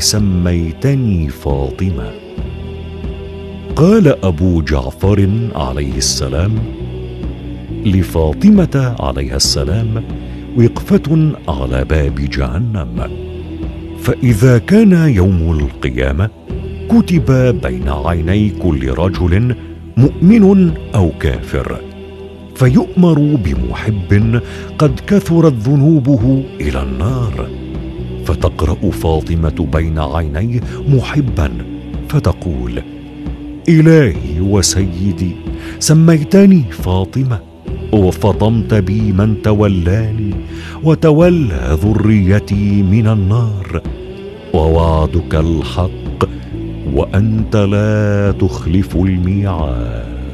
سميتني فاطمة. قال أبو جعفر عليه السلام لفاطمة عليها السلام وقفة على باب جهنم. فإذا كان يوم القيامة كتب بين عيني كل رجل مؤمن أو كافر فيؤمر بمحب قد كثرت ذنوبه إلى النار. فتقرأ فاطمة بين عينيه محبا فتقول إلهي وسيدي سميتني فاطمة وفطمت بي من تولاني وتولى ذريتي من النار ووعدك الحق وأنت لا تخلف الميعاد.